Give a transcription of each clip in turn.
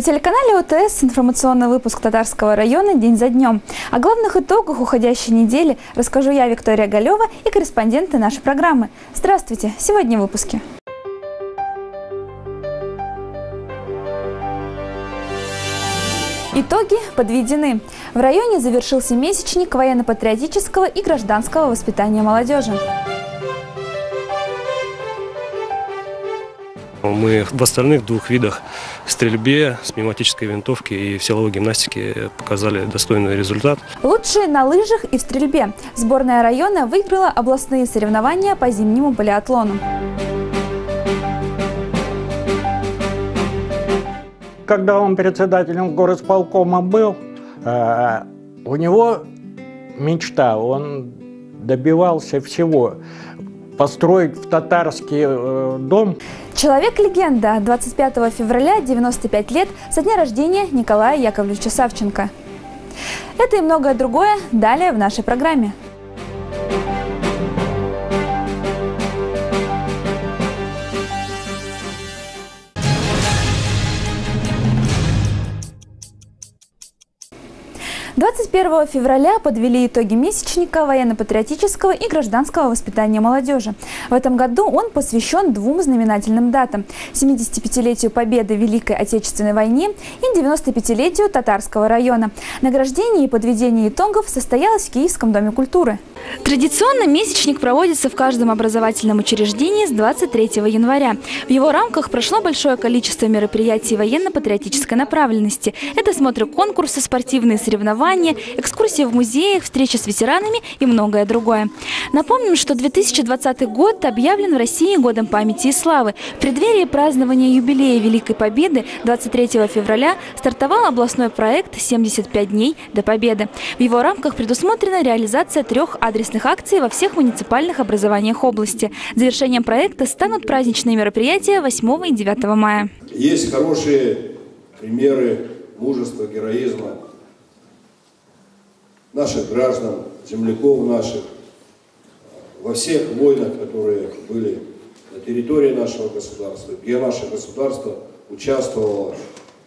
На телеканале ОТС информационный выпуск Татарского района день за днем. О главных итогах уходящей недели расскажу я, Виктория Галева, и корреспонденты нашей программы. Здравствуйте! Сегодня в выпуске. Итоги подведены. В районе завершился месячник военно-патриотического и гражданского воспитания молодежи. Мы в остальных двух видах стрельбе с пневматической винтовки и в силовой гимнастике показали достойный результат. Лучшие на лыжах и в стрельбе. Сборная района выиграла областные соревнования по зимнему полиатлону. Когда он председателем горосполкома был, э, у него мечта, он добивался всего построить в татарский э, дом. Человек-легенда 25 февраля, 95 лет, со дня рождения Николая Яковлевича Савченко. Это и многое другое далее в нашей программе. 21 февраля подвели итоги месячника военно-патриотического и гражданского воспитания молодежи. В этом году он посвящен двум знаменательным датам – 75-летию победы в Великой Отечественной войне и 95-летию Татарского района. Награждение и подведение итогов состоялось в Киевском доме культуры. Традиционно месячник проводится в каждом образовательном учреждении с 23 января. В его рамках прошло большое количество мероприятий военно-патриотической направленности. Это смотры конкурсы, спортивные соревнования, экскурсии в музеях, встречи с ветеранами и многое другое. Напомним, что 2020 год объявлен в России годом памяти и славы. В преддверии празднования юбилея Великой Победы 23 февраля стартовал областной проект «75 дней до Победы». В его рамках предусмотрена реализация трех адресных акций во всех муниципальных образованиях области. Завершением проекта станут праздничные мероприятия 8 и 9 мая. Есть хорошие примеры мужества, героизма наших граждан, земляков наших, во всех войнах, которые были на территории нашего государства, где наше государство участвовало,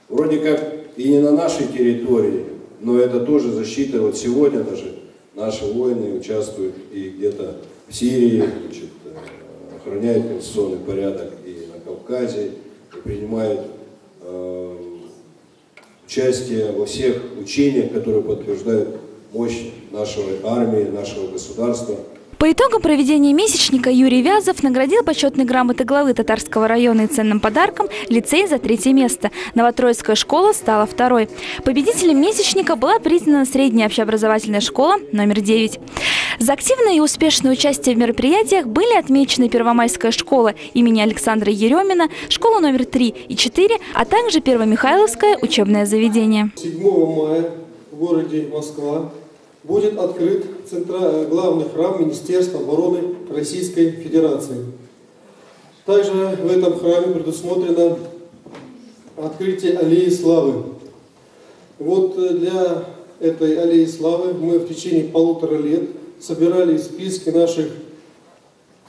вроде как и не на нашей территории, но это тоже защита. Вот сегодня даже наши воины участвуют и где-то в Сирии, значит, э, охраняют конституционный порядок и на Кавказе, и принимают э, участие во всех учениях, которые подтверждают мощь нашей армии, нашего государства. По итогам проведения месячника Юрий Вязов наградил почетной грамоты главы Татарского района и ценным подарком лицей за третье место. Новотроицкая школа стала второй. Победителем месячника была признана средняя общеобразовательная школа номер 9. За активное и успешное участие в мероприятиях были отмечены Первомайская школа имени Александра Еремина, школа номер 3 и 4, а также Первомихайловское учебное заведение. 7 мая в городе Москва будет открыт центра, главный храм Министерства обороны Российской Федерации. Также в этом храме предусмотрено открытие аллеи славы. Вот э, для этой аллеи славы мы в течение полутора лет собирали списки наших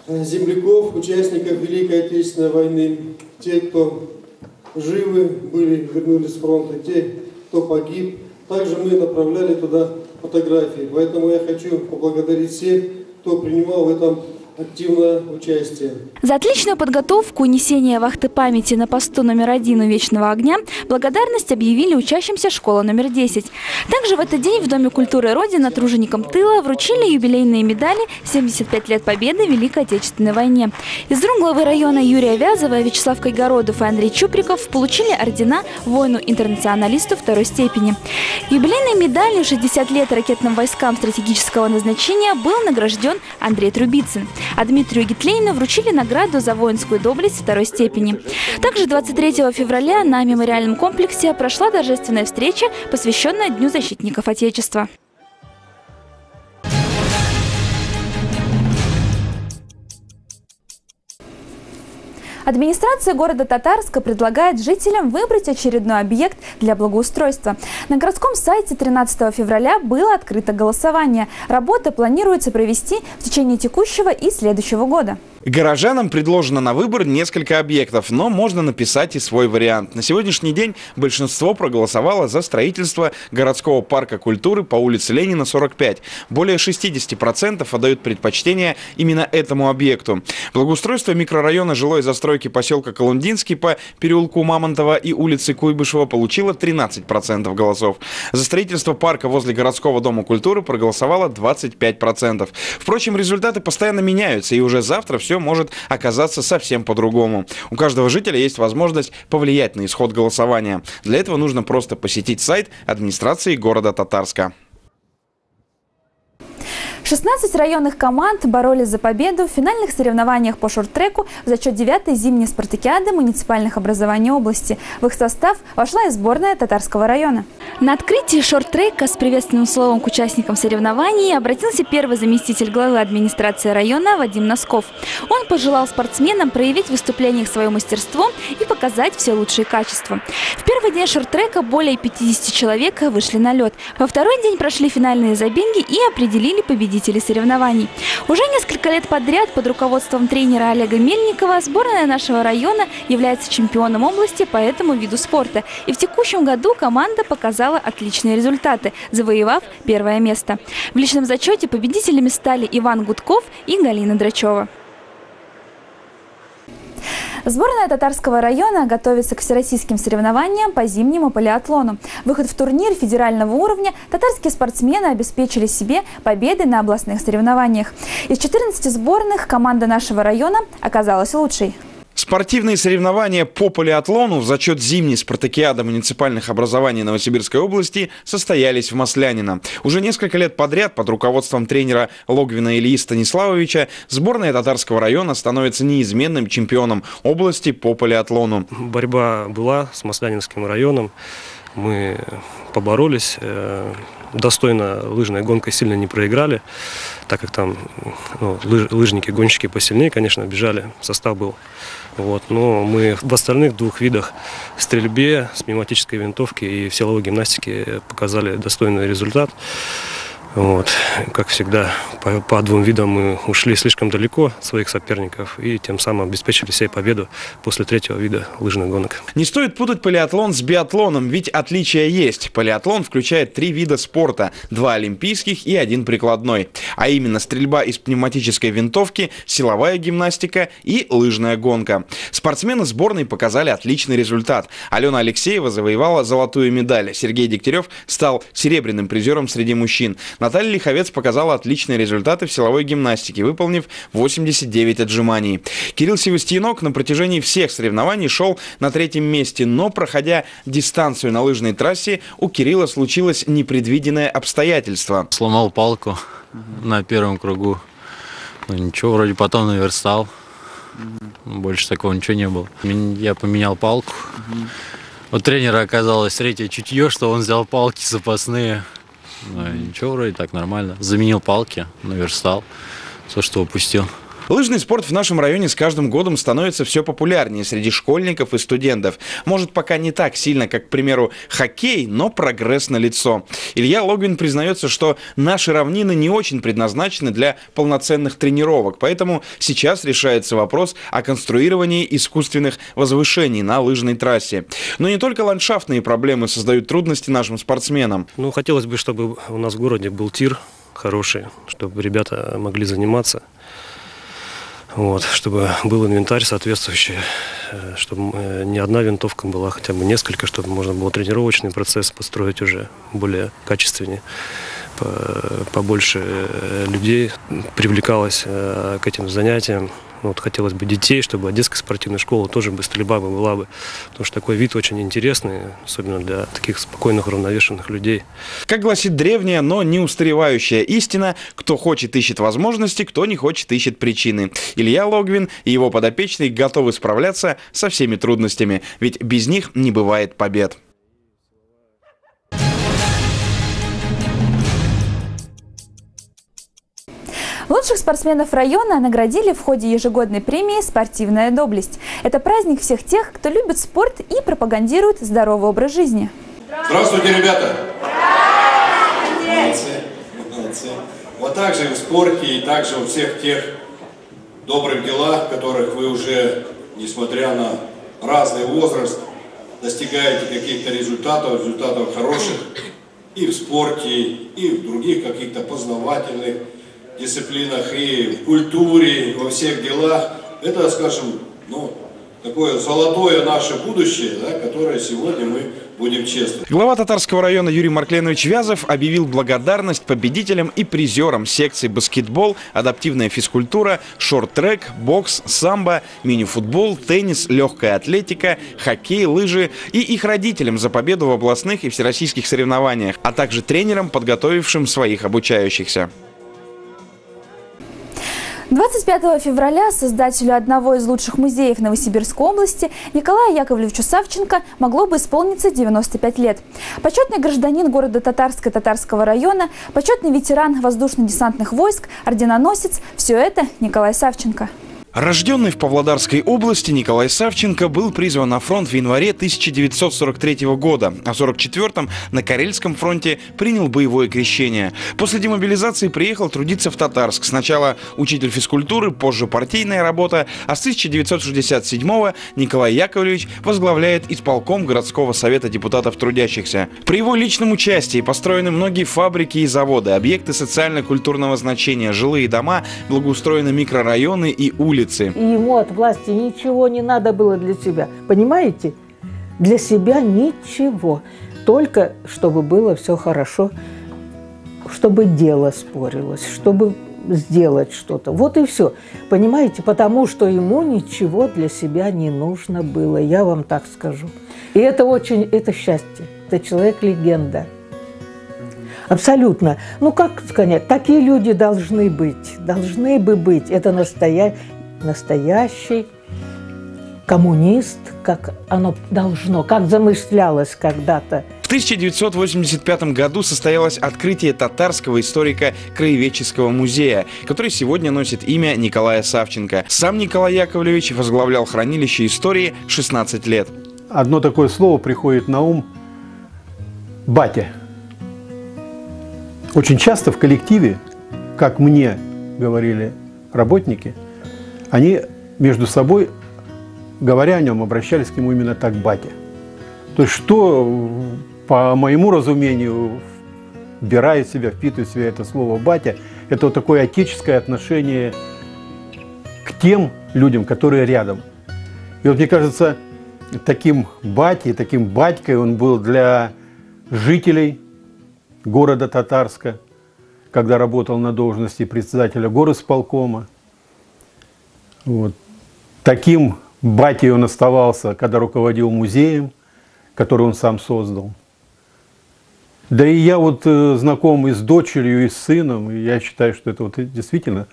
э, земляков, участников Великой Отечественной войны, те, кто живы были, вернулись с фронта, те, кто погиб. Также мы направляли туда фотографии. Поэтому я хочу поблагодарить всех, кто принимал в этом активное участие. За отличную подготовку и несение вахты памяти на посту номер один у Вечного огня благодарность объявили учащимся школы номер 10. Также в этот день в Доме культуры Родина труженикам тыла вручили юбилейные медали 75 лет победы в Великой Отечественной войне. Из рук главы района Юрия Вязова, Вячеслав Кайгородов и Андрей Чуприков получили ордена воину-интернационалисту второй степени. Юбилейной медалью 60 лет ракетным войскам стратегического назначения был награжден Андрей Трубицын а Дмитрию Гитлейну вручили награду за воинскую доблесть второй степени. Также 23 февраля на мемориальном комплексе прошла торжественная встреча, посвященная Дню защитников Отечества. Администрация города Татарска предлагает жителям выбрать очередной объект для благоустройства. На городском сайте 13 февраля было открыто голосование. Работа планируется провести в течение текущего и следующего года. Горожанам предложено на выбор несколько объектов, но можно написать и свой вариант. На сегодняшний день большинство проголосовало за строительство городского парка культуры по улице Ленина, 45. Более 60% отдают предпочтение именно этому объекту. Благоустройство микрорайона жилой застройки поселка Колундинский по переулку Мамонтова и улице Куйбышева получило 13% голосов. За строительство парка возле городского дома культуры проголосовало 25%. Впрочем, результаты постоянно меняются, и уже завтра все все может оказаться совсем по-другому. У каждого жителя есть возможность повлиять на исход голосования. Для этого нужно просто посетить сайт администрации города Татарска. 16 районных команд боролись за победу в финальных соревнованиях по шорт-треку в зачет 9-й зимней спартакиады муниципальных образований области. В их состав вошла и сборная Татарского района. На открытии шорт-трека с приветственным словом к участникам соревнований обратился первый заместитель главы администрации района Вадим Носков. Он пожелал спортсменам проявить в выступлениях свое мастерство и показать все лучшие качества. В первый день шорт-трека более 50 человек вышли на лед. Во второй день прошли финальные забеги и определили победителей победителей соревнований. Уже несколько лет подряд под руководством тренера Олега Мельникова сборная нашего района является чемпионом области по этому виду спорта. И в текущем году команда показала отличные результаты, завоевав первое место. В личном зачете победителями стали Иван Гудков и Галина Драчева. Сборная Татарского района готовится к всероссийским соревнованиям по зимнему полиатлону. Выход в турнир федерального уровня татарские спортсмены обеспечили себе победы на областных соревнованиях. Из 14 сборных команда нашего района оказалась лучшей. Спортивные соревнования по полиатлону в зачет зимней спартакиады муниципальных образований Новосибирской области состоялись в Маслянино. Уже несколько лет подряд под руководством тренера Логвина Ильи Станиславовича сборная Татарского района становится неизменным чемпионом области по полиатлону. Борьба была с Маслянинским районом. Мы поборолись э, достойно лыжной гонкой сильно не проиграли, так как там ну, лыж, лыжники, гонщики посильнее, конечно, бежали, состав был. Вот, но мы в остальных двух видах стрельбе, с пневматической винтовки и в силовой гимнастике показали достойный результат. Вот. Как всегда, по, по двум видам мы ушли слишком далеко от своих соперников и тем самым обеспечили себе победу после третьего вида лыжных гонок. Не стоит путать полиатлон с биатлоном, ведь отличия есть. Полиатлон включает три вида спорта, два олимпийских и один прикладной, а именно стрельба из пневматической винтовки, силовая гимнастика и лыжная гонка. Спортсмены сборной показали отличный результат. Алена Алексеева завоевала золотую медаль, Сергей Дегтярев стал серебряным призером среди мужчин. Наталья Лиховец показала отличные результаты в силовой гимнастике, выполнив 89 отжиманий. Кирилл Севастьянок на протяжении всех соревнований шел на третьем месте, но проходя дистанцию на лыжной трассе, у Кирилла случилось непредвиденное обстоятельство. Сломал палку на первом кругу. Ну ничего, вроде потом наверстал. Больше такого ничего не было. Я поменял палку. У тренера оказалось третье чутье, что он взял палки запасные. Ну, ничего, вроде так нормально. Заменил палки, наверстал. Все, что упустил. Лыжный спорт в нашем районе с каждым годом становится все популярнее среди школьников и студентов. Может, пока не так сильно, как, к примеру, хоккей, но прогресс на лицо. Илья Логвин признается, что наши равнины не очень предназначены для полноценных тренировок, поэтому сейчас решается вопрос о конструировании искусственных возвышений на лыжной трассе. Но не только ландшафтные проблемы создают трудности нашим спортсменам. Ну, хотелось бы, чтобы у нас в городе был тир хороший, чтобы ребята могли заниматься вот, чтобы был инвентарь соответствующий, э, чтобы э, не одна винтовка была, хотя бы несколько, чтобы можно было тренировочный процесс построить уже более качественнее, побольше э, людей привлекалось к этим занятиям. Ну, вот хотелось бы детей, чтобы детская спортивная школа тоже бы стрельба бы была бы. Потому что такой вид очень интересный, особенно для таких спокойных, уравновешенных людей. Как гласит древняя, но не устаревающая истина, кто хочет, ищет возможности, кто не хочет, ищет причины. Илья Логвин и его подопечные готовы справляться со всеми трудностями, ведь без них не бывает побед. Лучших спортсменов района наградили в ходе ежегодной премии «Спортивная доблесть». Это праздник всех тех, кто любит спорт и пропагандирует здоровый образ жизни. Здравствуйте, ребята! Здравствуйте! Молодцы, молодцы. Вот так же в спорте и также у всех тех добрых делах, которых вы уже, несмотря на разный возраст, достигаете каких-то результатов, результатов хороших и в спорте, и в других каких-то познавательных дисциплинах, и в культуре, и во всех делах. Это, скажем, ну, такое золотое наше будущее, да, которое сегодня мы будем честны. Глава Татарского района Юрий Маркленович Вязов объявил благодарность победителям и призерам секций баскетбол, адаптивная физкультура, шорт-трек, бокс, самбо, мини-футбол, теннис, легкая атлетика, хоккей, лыжи и их родителям за победу в областных и всероссийских соревнованиях, а также тренерам, подготовившим своих обучающихся. 25 февраля создателю одного из лучших музеев Новосибирской области Николаю Яковлевичу Савченко могло бы исполниться 95 лет. Почетный гражданин города Татарска Татарского района, почетный ветеран воздушно-десантных войск, орденоносец – все это Николай Савченко. Рожденный в Павлодарской области, Николай Савченко был призван на фронт в январе 1943 года, а в 1944 на Карельском фронте принял боевое крещение. После демобилизации приехал трудиться в Татарск. Сначала учитель физкультуры, позже партийная работа, а с 1967 Николай Яковлевич возглавляет исполком городского совета депутатов трудящихся. При его личном участии построены многие фабрики и заводы, объекты социально-культурного значения, жилые дома, благоустроены микрорайоны и улицы улице. И ему от власти ничего не надо было для себя. Понимаете? Для себя ничего. Только чтобы было все хорошо, чтобы дело спорилось, чтобы сделать что-то. Вот и все. Понимаете? Потому что ему ничего для себя не нужно было. Я вам так скажу. И это очень, это счастье. Это человек-легенда. Абсолютно. Ну, как сказать, такие люди должны быть. Должны бы быть. Это настоящий настоящий коммунист, как оно должно, как замышлялось когда-то. В 1985 году состоялось открытие татарского историка-краеведческого музея, который сегодня носит имя Николая Савченко. Сам Николай Яковлевич возглавлял хранилище истории 16 лет. Одно такое слово приходит на ум – батя. Очень часто в коллективе, как мне говорили работники – они между собой, говоря о нем, обращались к нему именно так «батя». То есть что, по моему разумению, вбирает в себя, впитывает в себя это слово «батя», это вот такое отеческое отношение к тем людям, которые рядом. И вот мне кажется, таким батей, таким батькой он был для жителей города Татарска, когда работал на должности председателя горосполкома, вот. Таким батей он оставался, когда руководил музеем, который он сам создал. Да и я вот э, знаком и с дочерью, и с сыном, и я считаю, что это вот действительно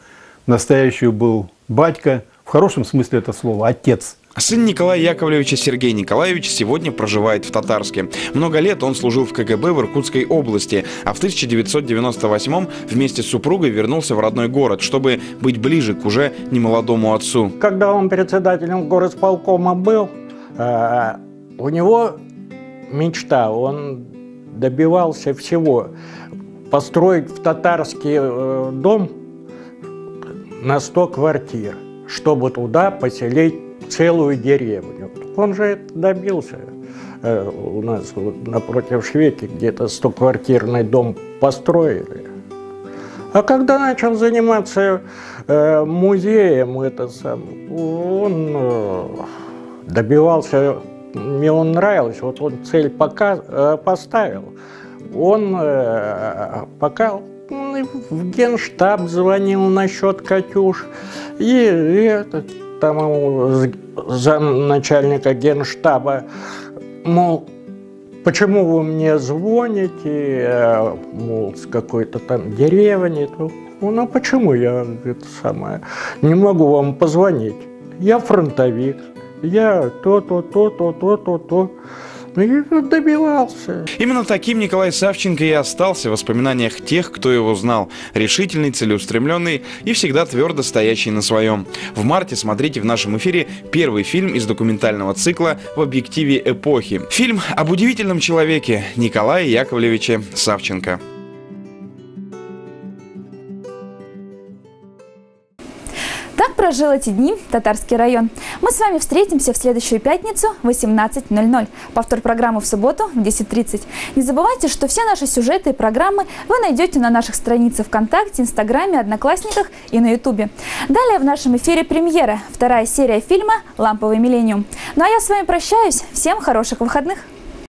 настоящий был батька, в хорошем смысле это слова, отец – Сын Николая Яковлевича Сергей Николаевич сегодня проживает в Татарске. Много лет он служил в КГБ в Иркутской области, а в 1998 вместе с супругой вернулся в родной город, чтобы быть ближе к уже немолодому отцу. Когда он председателем горосполкома был, э, у него мечта, он добивался всего. Построить в татарский э, дом на 100 квартир, чтобы туда поселить целую деревню. Он же это добился. Э, у нас напротив Швеки где-то 100-квартирный дом построили. А когда начал заниматься э, музеем, это сам, он э, добивался, мне он нравился, вот он цель пока, поставил. Он пока в генштаб звонил насчет Катюш, и, и этот, там замначальника генштаба, мол, почему вы мне звоните, э, мол, с какой-то там деревни, ну, а почему я это самое, не могу вам позвонить? Я фронтовик, я то-то, то-то, то-то, то. Ну, добивался. Именно таким Николай Савченко и остался в воспоминаниях тех, кто его знал. Решительный, целеустремленный и всегда твердо стоящий на своем. В марте смотрите в нашем эфире первый фильм из документального цикла «В объективе эпохи». Фильм об удивительном человеке Николае Яковлевиче Савченко. Прожил эти дни Татарский район. Мы с вами встретимся в следующую пятницу в 18.00. Повтор программы в субботу в 10.30. Не забывайте, что все наши сюжеты и программы вы найдете на наших страницах ВКонтакте, Инстаграме, Одноклассниках и на Ютубе. Далее в нашем эфире премьера, вторая серия фильма «Ламповый миллениум». Ну а я с вами прощаюсь. Всем хороших выходных!